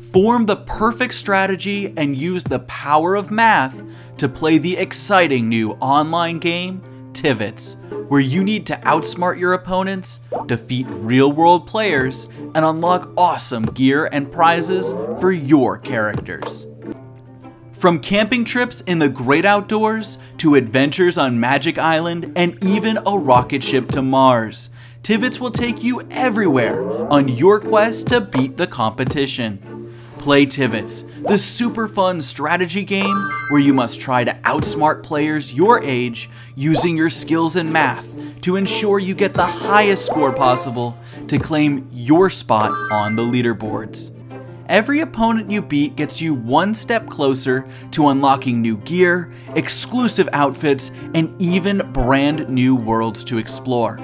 Form the perfect strategy and use the power of math to play the exciting new online game, TiViTz, where you need to outsmart your opponents, defeat real world players, and unlock awesome gear and prizes for your characters. From camping trips in the great outdoors, to adventures on Magic Island, and even a rocket ship to Mars, TiViTz will take you everywhere on your quest to beat the competition. Play TiViTz, the super fun strategy game where you must try to outsmart players your age using your skills in math to ensure you get the highest score possible to claim your spot on the leaderboards. Every opponent you beat gets you one step closer to unlocking new gear, exclusive outfits, and even brand new worlds to explore.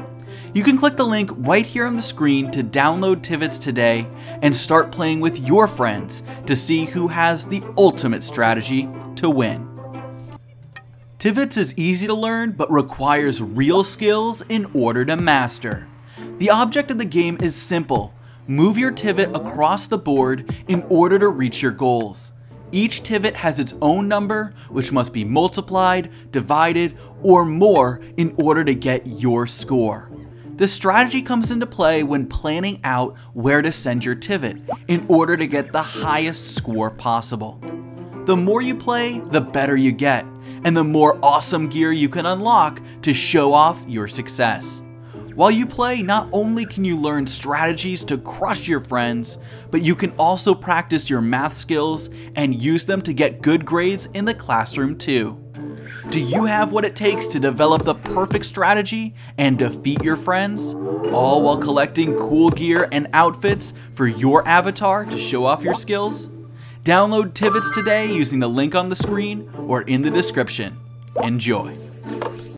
You can click the link right here on the screen to download TiViTz today and start playing with your friends to see who has the ultimate strategy to win. TiViTz is easy to learn but requires real skills in order to master. The object of the game is simple. Move your Tivit across the board in order to reach your goals. Each Tivit has its own number, which must be multiplied, divided, or more in order to get your score. The strategy comes into play when planning out where to send your Tivit in order to get the highest score possible. The more you play, the better you get, and the more awesome gear you can unlock to show off your success. While you play, not only can you learn strategies to crush your friends, but you can also practice your math skills and use them to get good grades in the classroom too. Do you have what it takes to develop the perfect strategy and defeat your friends? All while collecting cool gear and outfits for your avatar to show off your skills? Download TiViTz today using the link on the screen or in the description. Enjoy.